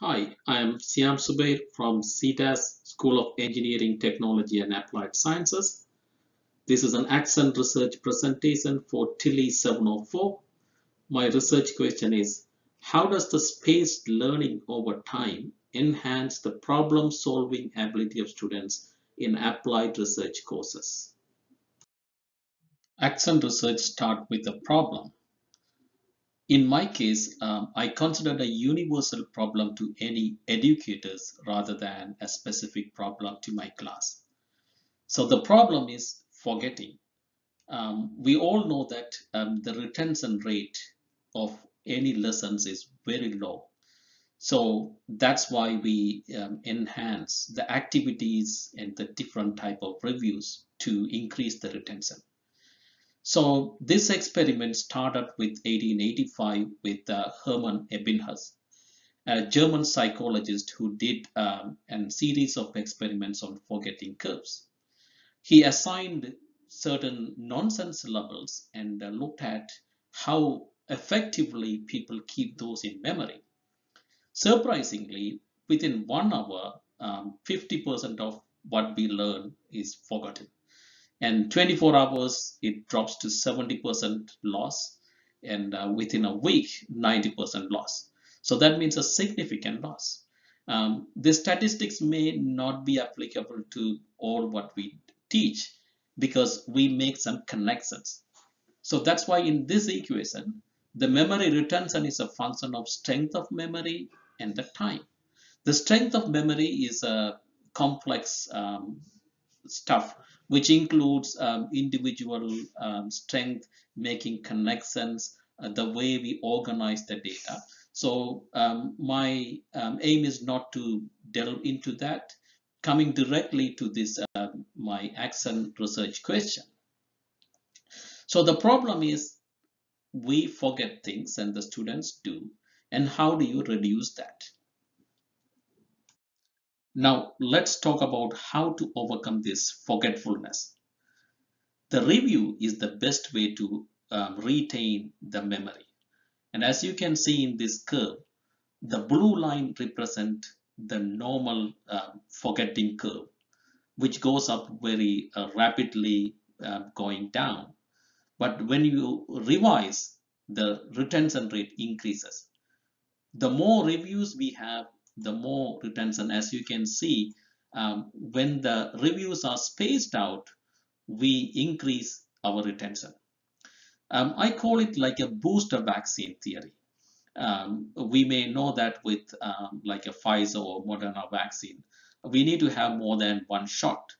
Hi, I am Siyam Subair from SETAS School of Engineering, Technology and Applied Sciences. This is an action research presentation for TILI 704. My research question is, how does the spaced learning over time enhance the problem solving ability of students in applied research courses? Action research start with a problem in my case, um, I considered a universal problem to any educators rather than a specific problem to my class. So the problem is forgetting. Um, we all know that um, the retention rate of any lessons is very low. So that's why we um, enhance the activities and the different type of reviews to increase the retention. So this experiment started with 1885 with uh, Hermann Ebbinghaus, a German psychologist who did um, a series of experiments on forgetting curves. He assigned certain nonsense syllables and uh, looked at how effectively people keep those in memory. Surprisingly, within one hour, 50% um, of what we learn is forgotten and 24 hours it drops to 70% loss. And uh, within a week 90% loss. So that means a significant loss. Um, the statistics may not be applicable to all what we teach because we make some connections. So that's why in this equation the memory retention is a function of strength of memory and the time. The strength of memory is a complex um, stuff which includes um, individual um, strength, making connections, uh, the way we organize the data. So um, my um, aim is not to delve into that, coming directly to this, uh, my action research question. So the problem is we forget things and the students do. And how do you reduce that? Now let's talk about how to overcome this forgetfulness. The review is the best way to um, retain the memory. And as you can see in this curve, the blue line represent the normal uh, forgetting curve, which goes up very uh, rapidly uh, going down. But when you revise, the retention rate increases. The more reviews we have, the more retention as you can see um, when the reviews are spaced out we increase our retention. Um, I call it like a booster vaccine theory. Um, we may know that with um, like a Pfizer or Moderna vaccine. We need to have more than one shot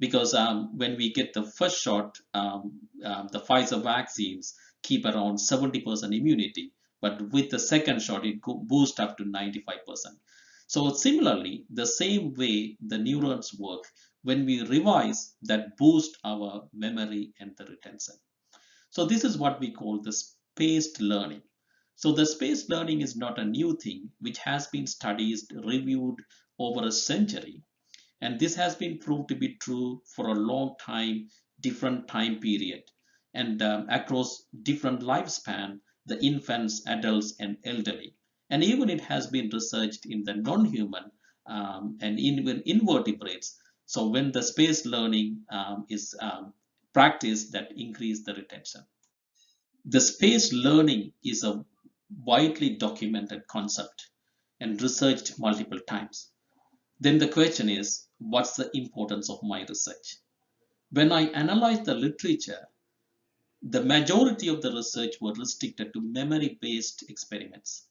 because um, when we get the first shot um, the Pfizer vaccines keep around 70% immunity but with the second shot it boosts up to 95%. So similarly, the same way the neurons work when we revise that boost our memory and the retention. So this is what we call the spaced learning. So the spaced learning is not a new thing which has been studied, reviewed over a century. And this has been proved to be true for a long time, different time period and um, across different lifespan, the infants, adults and elderly and even it has been researched in the non-human um, and even invertebrates. So when the space learning um, is um, practiced that increase the retention. The space learning is a widely documented concept and researched multiple times. Then the question is, what's the importance of my research? When I analyzed the literature, the majority of the research were restricted to memory-based experiments.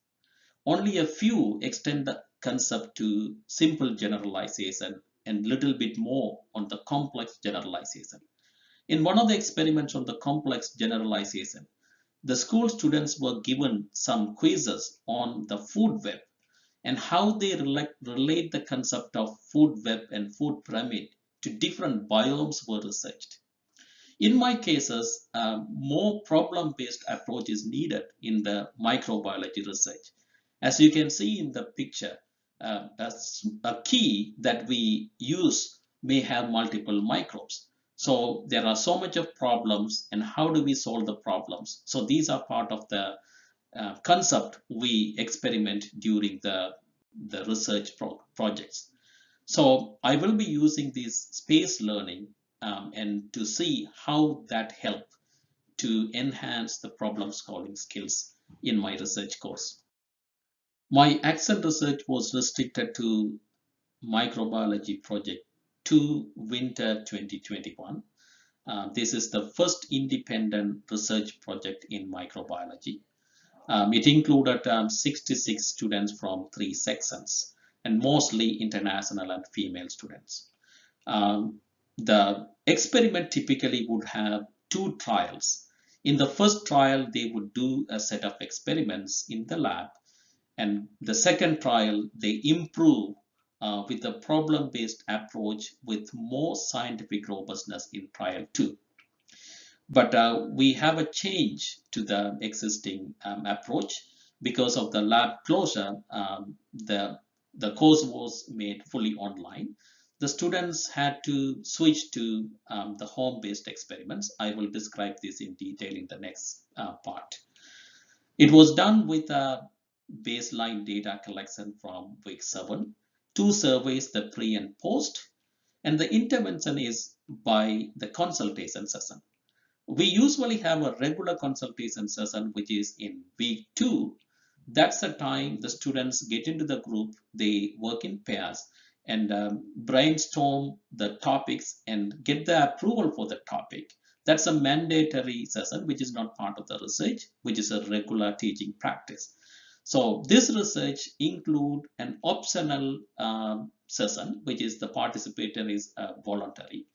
Only a few extend the concept to simple generalization and a little bit more on the complex generalization. In one of the experiments on the complex generalization, the school students were given some quizzes on the food web and how they relate, relate the concept of food web and food pyramid to different biomes were researched. In my cases, uh, more problem-based approach is needed in the microbiology research as you can see in the picture, uh, a, a key that we use may have multiple microbes. So there are so much of problems and how do we solve the problems? So these are part of the uh, concept we experiment during the the research pro projects. So I will be using this space learning um, and to see how that help to enhance the problem solving skills in my research course. My action research was restricted to microbiology project to winter 2021. Uh, this is the first independent research project in microbiology. Um, it included um, 66 students from three sections and mostly international and female students. Um, the experiment typically would have two trials. In the first trial, they would do a set of experiments in the lab. And the second trial, they improve uh, with a problem-based approach with more scientific robustness in trial two. But uh, we have a change to the existing um, approach because of the lab closure. Um, the the course was made fully online. The students had to switch to um, the home-based experiments. I will describe this in detail in the next uh, part. It was done with a baseline data collection from week 7, two surveys, the pre and post, and the intervention is by the consultation session. We usually have a regular consultation session which is in week 2 that's the time the students get into the group they work in pairs and um, brainstorm the topics and get the approval for the topic. That's a mandatory session which is not part of the research which is a regular teaching practice so this research include an optional um, session which is the participator is uh, voluntary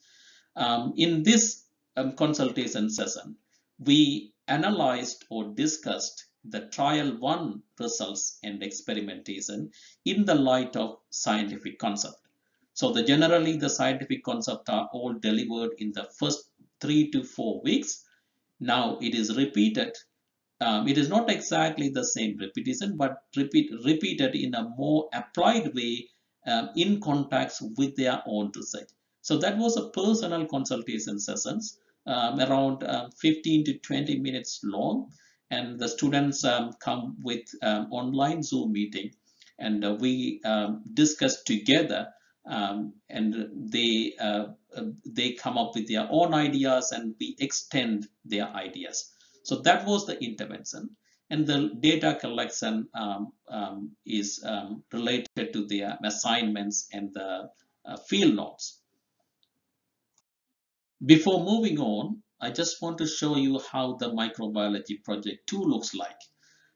um, in this um, consultation session we analyzed or discussed the trial one results and experimentation in the light of scientific concept. So the generally the scientific concept are all delivered in the first three to four weeks. Now it is repeated. Um, it is not exactly the same repetition, but repeat, repeated in a more applied way um, in context with their own research. So that was a personal consultation sessions um, around um, 15 to 20 minutes long and the students um, come with um, online Zoom meeting and uh, we discuss together and they uh, uh, they come up with their own ideas and we extend their ideas. So that was the intervention and the data collection um, um, is related to the assignments and the uh, field notes. Before moving on, I just want to show you how the microbiology project 2 looks like.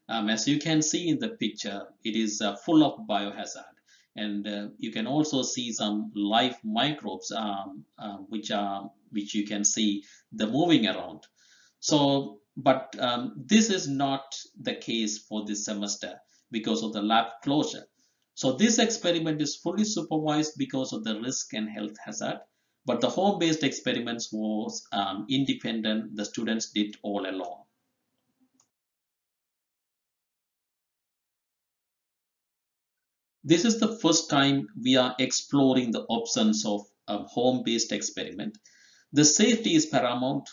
Um, as you can see in the picture, it is uh, full of biohazard and uh, you can also see some live microbes um, uh, which are which you can see the moving around. So, but um, this is not the case for this semester because of the lab closure. So this experiment is fully supervised because of the risk and health hazard but the home-based experiments was um, independent. The students did all along. This is the first time we are exploring the options of a home-based experiment. The safety is paramount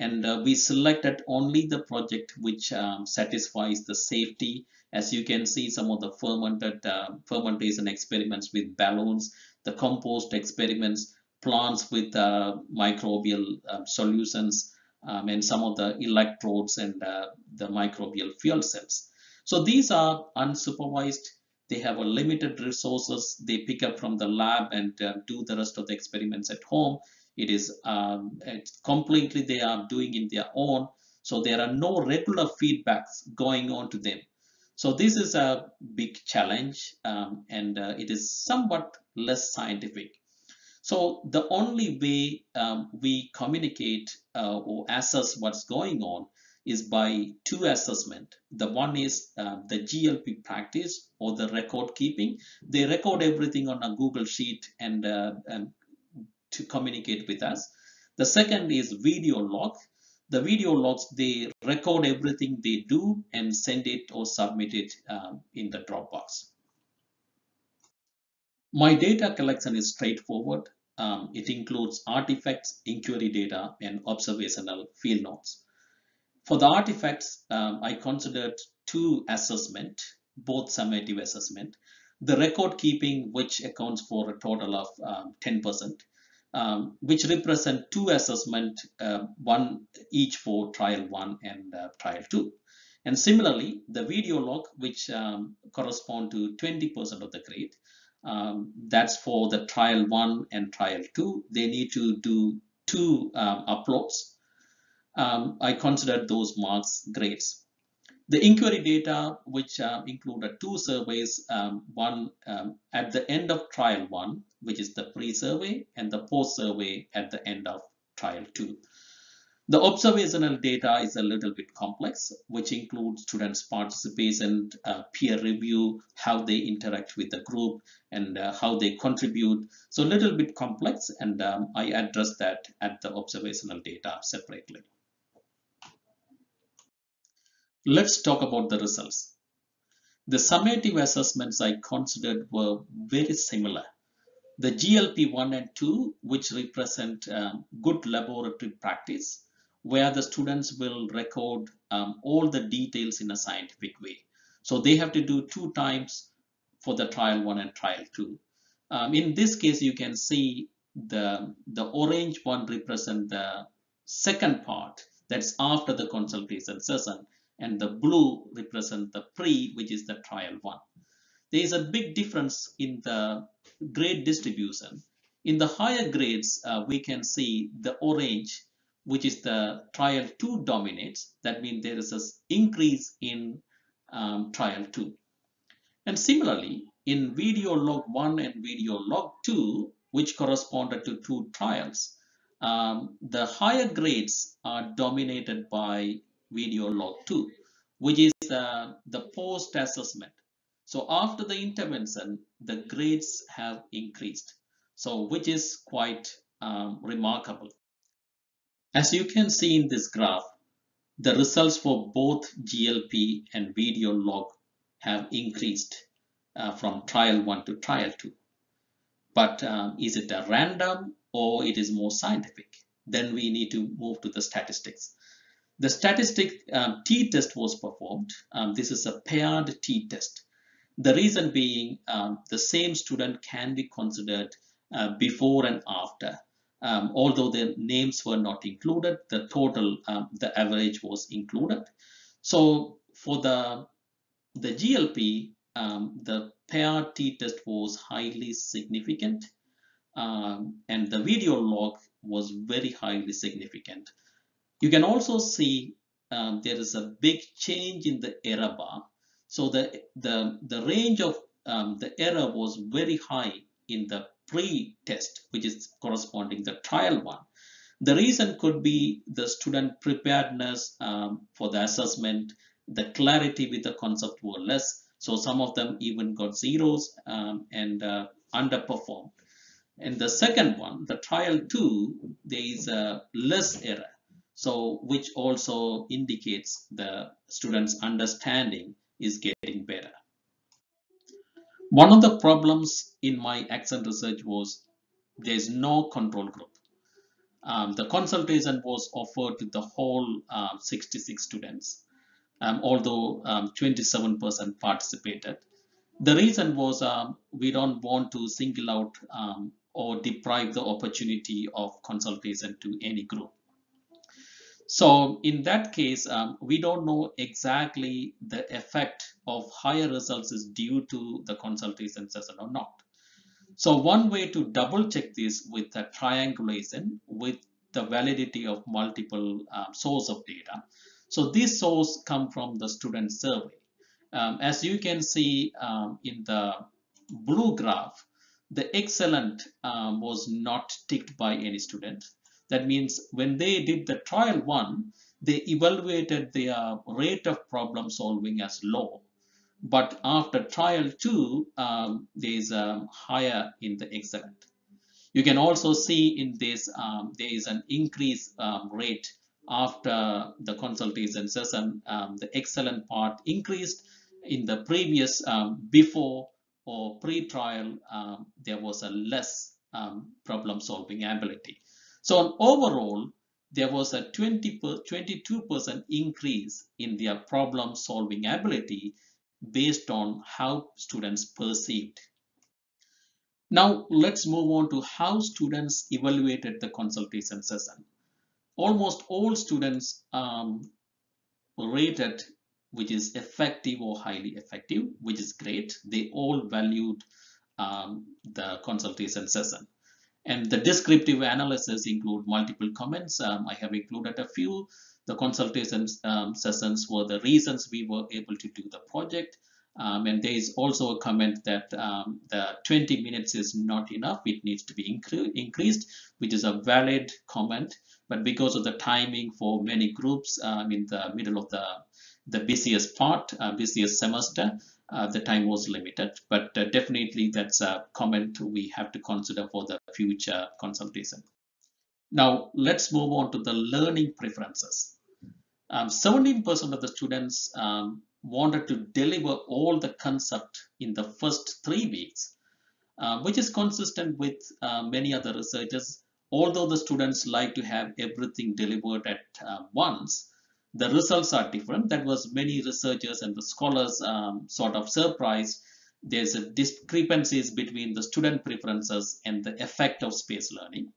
and uh, we selected only the project which um, satisfies the safety. As you can see, some of the fermented uh, fermentation experiments with balloons, the compost experiments, plants with uh, microbial um, solutions um, and some of the electrodes and uh, the microbial fuel cells. So these are unsupervised. They have a limited resources. They pick up from the lab and uh, do the rest of the experiments at home. It is um, completely they are doing in their own. So there are no regular feedbacks going on to them. So this is a big challenge um, and uh, it is somewhat less scientific. So the only way um, we communicate uh, or assess what's going on is by two assessment. The one is uh, the GLP practice or the record keeping. They record everything on a Google Sheet and, uh, and to communicate with us. The second is video log. The video logs, they record everything they do and send it or submit it um, in the Dropbox. My data collection is straightforward. Um, it includes artifacts, inquiry data, and observational field notes. For the artifacts, um, I considered two assessment, both summative assessment. the record keeping, which accounts for a total of 10%, um, um, which represent two assessment, uh, one each for trial one and uh, trial two. And similarly, the video log, which um, correspond to 20% of the grade, um, that's for the trial one and trial two. They need to do two um, uploads. Um, I consider those marks grades. The inquiry data, which uh, included two surveys, um, one um, at the end of trial one, which is the pre-survey, and the post-survey at the end of trial two. The observational data is a little bit complex, which includes students' participation, uh, peer review, how they interact with the group, and uh, how they contribute. So a little bit complex, and um, I address that at the observational data separately. Let's talk about the results. The summative assessments I considered were very similar. The GLP 1 and 2, which represent um, good laboratory practice, where the students will record um, all the details in a scientific way. So they have to do two times for the trial 1 and trial 2. Um, in this case, you can see the, the orange one represent the second part, that's after the consultation session, and the blue represent the pre, which is the trial one. There is a big difference in the grade distribution. In the higher grades, uh, we can see the orange, which is the trial two dominates. That means there is an increase in um, trial two. And similarly, in video log 1 and video log 2, which corresponded to two trials, um, the higher grades are dominated by video log 2, which is uh, the post assessment. So after the intervention, the grades have increased. So which is quite um, remarkable. As you can see in this graph, the results for both GLP and video log have increased uh, from trial 1 to trial 2. But um, is it a random or it is more scientific? Then we need to move to the statistics. The statistic um, t-test was performed. Um, this is a paired t-test. The reason being um, the same student can be considered uh, before and after. Um, although the names were not included, the total, um, the average was included. So for the, the GLP, um, the paired t-test was highly significant and the video log was very highly significant. You can also see um, there is a big change in the error bar. So the, the, the range of um, the error was very high in the pre-test, which is corresponding the trial one. The reason could be the student preparedness um, for the assessment, the clarity with the concept were less. So some of them even got zeros um, and uh, underperformed. And the second one, the trial two, there is a less error so which also indicates the students understanding is getting better. One of the problems in my action research was there's no control group. Um, the consultation was offered to the whole um, 66 students. Um, although 27% um, participated. The reason was um, we don't want to single out um, or deprive the opportunity of consultation to any group so in that case, um, we don't know exactly the effect of higher results is due to the consultation session or not. So one way to double check this with a triangulation with the validity of multiple um, source of data. So this source come from the student survey. Um, as you can see um, in the blue graph, the excellent um, was not ticked by any student. That means when they did the trial one, they evaluated their rate of problem solving as low. But after trial two, um, there is a higher in the excellent. You can also see in this, um, there is an increase um, rate after the consultation session. Um, the excellent part increased in the previous, um, before or pre-trial, um, there was a less problem solving ability. So on overall, there was a 20 22% increase in their problem solving ability based on how students perceived. Now let's move on to how students evaluated the consultation session. Almost all students um, rated which is effective or highly effective, which is great. They all valued um, the consultation session. And the descriptive analysis include multiple comments. Um, I have included a few. The consultation um, sessions were the reasons we were able to do the project. Um, and there is also a comment that um, the 20 minutes is not enough. It needs to be incre increased, which is a valid comment. But because of the timing for many groups um, in the middle of the, the busiest part, uh, busiest semester, the time was limited. But uh, definitely that's a comment we have to consider for the future consultation. Now let's move on to the learning preferences. 17% um, of the students um, wanted to deliver all the concept in the first three weeks, uh, which is consistent with uh, many other researchers. Although the students like to have everything delivered at uh, once, the results are different. That was many researchers and the scholars um, sort of surprised. There's a discrepancies between the student preferences and the effect of space learning.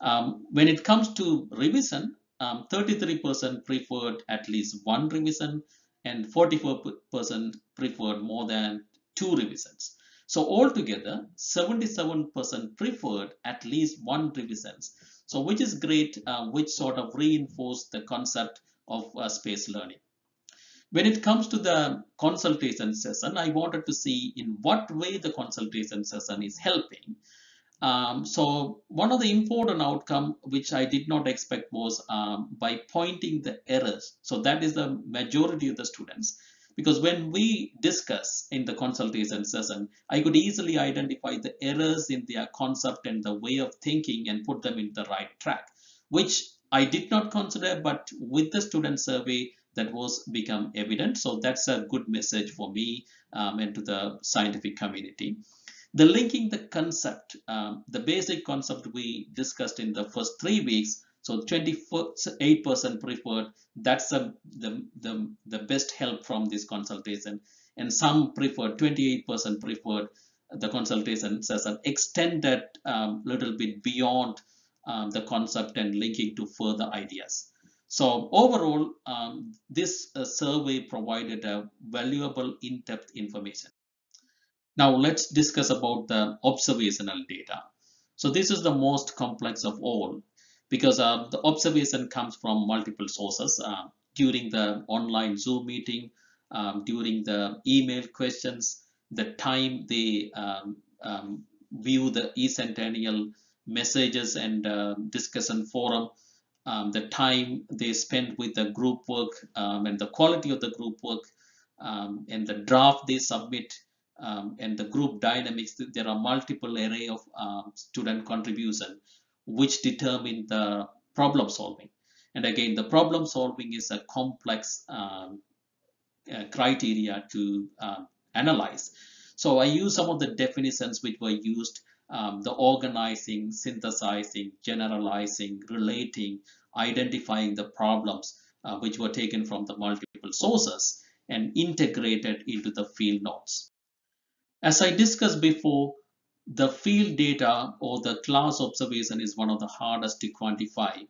Um, when it comes to revision, 33% um, preferred at least one revision and 44% preferred more than two revisions. So altogether, 77% preferred at least one revisions. So which is great, uh, which sort of reinforce the concept of uh, space learning. When it comes to the consultation session, I wanted to see in what way the consultation session is helping um, so one of the important outcome which I did not expect was um, by pointing the errors. So that is the majority of the students. Because when we discuss in the consultation session, I could easily identify the errors in their concept and the way of thinking and put them in the right track, which I did not consider, but with the student survey, that was become evident. So that's a good message for me um, and to the scientific community. The linking the concept, um, the basic concept we discussed in the first three weeks, so 28% preferred, that's the, the, the, the best help from this consultation. And some preferred, 28% preferred the consultation session extended um, little bit beyond um, the concept and linking to further ideas. So overall, um, this uh, survey provided a valuable in-depth information. Now let's discuss about the observational data. So this is the most complex of all because uh, the observation comes from multiple sources uh, during the online Zoom meeting, um, during the email questions, the time they um, um, view the e-centennial messages and uh, discussion forum, um, the time they spend with the group work um, and the quality of the group work, um, and the draft they submit um, and the group dynamics, there are multiple array of uh, student contribution which determine the problem solving. And again, the problem solving is a complex uh, criteria to analyze. So I use some of the definitions which were used, um, the organizing, synthesizing, generalizing, relating, identifying the problems uh, which were taken from the multiple sources and integrated into the field notes. As I discussed before, the field data or the class observation is one of the hardest to quantify.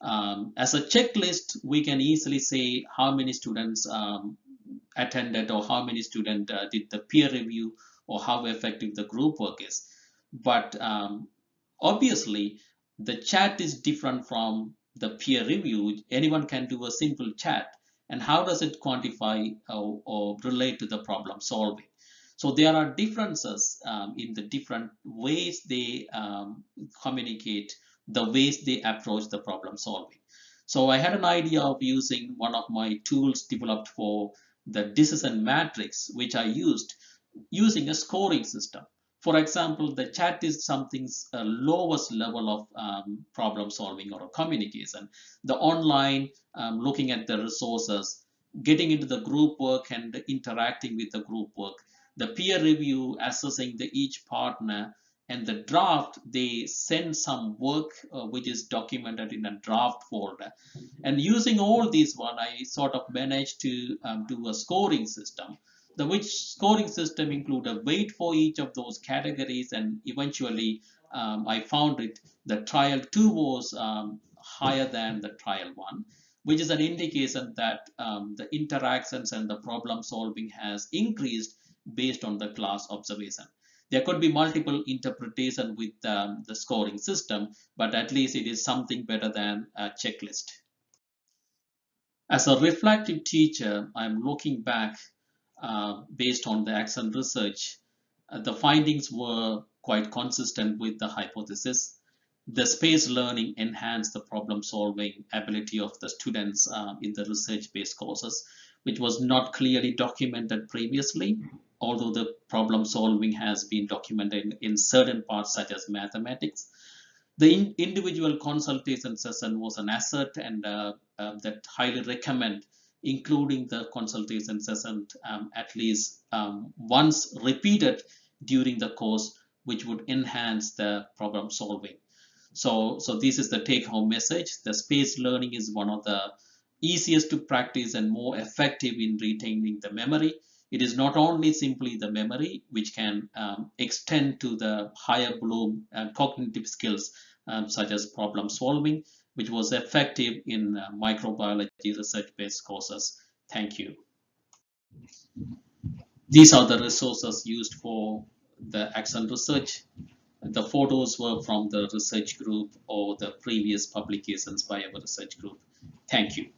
Um, as a checklist, we can easily say how many students um, attended or how many students uh, did the peer review or how effective the group work is. But um, obviously, the chat is different from the peer review. Anyone can do a simple chat. And how does it quantify or, or relate to the problem solving? So there are differences um, in the different ways they um, communicate, the ways they approach the problem solving. So I had an idea of using one of my tools developed for the decision matrix, which I used using a scoring system. For example, the chat is something's uh, lowest level of um, problem solving or communication. The online, um, looking at the resources, getting into the group work and interacting with the group work. The peer review assessing the each partner and the draft they send some work uh, which is documented in a draft folder. And using all these one I sort of managed to um, do a scoring system the which scoring system include a weight for each of those categories and eventually um, I found it the trial 2 was um, higher than the trial 1 which is an indication that um, the interactions and the problem solving has increased based on the class observation. There could be multiple interpretation with um, the scoring system, but at least it is something better than a checklist. As a reflective teacher, I'm looking back uh, based on the Action research. Uh, the findings were quite consistent with the hypothesis. The space learning enhanced the problem solving ability of the students uh, in the research-based courses, which was not clearly documented previously although the problem solving has been documented in certain parts such as mathematics. The in individual consultation session was an asset and uh, uh, that highly recommend including the consultation session um, at least um, once repeated during the course which would enhance the problem solving. So, so this is the take home message. The space learning is one of the easiest to practice and more effective in retaining the memory it is not only simply the memory which can um, extend to the higher Bloom uh, cognitive skills um, such as problem solving, which was effective in uh, microbiology research-based courses. Thank you. These are the resources used for the Action research. The photos were from the research group or the previous publications by our research group. Thank you.